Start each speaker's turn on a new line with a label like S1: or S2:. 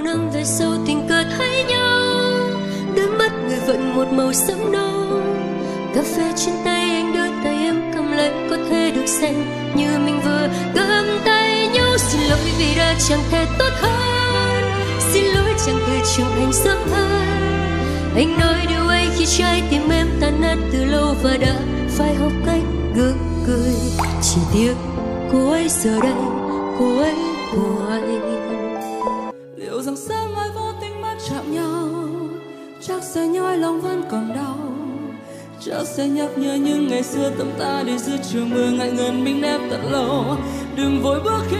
S1: nhiều năm về sau tình cờ thấy nhau. Đôi mắt người vẫn một màu sẫm nâu cà phê trên tay anh đưa tay em cầm lấy có thể được xem như mình vừa cầm tay nhau. Xin lỗi vì đã chẳng thể tốt hơn. Xin lỗi chẳng thể trưởng thành sớm hơn. Anh nói điều ấy khi trái tim em tan nát từ lâu và đã phải học cách gượng cười. Chỉ tiếc cô ấy giờ đây, cô ấy ngoài
S2: dẫu rằng sớm mai vô tình mắt chạm nhau. Chắc sẽ nhói lòng vẫn còn đau. Chắc sẽ nhắc nhớ những ngày xưa tâm ta đi giữa chiều mưa ngại ngần mình nép thật lâu. Đừng vội bước khi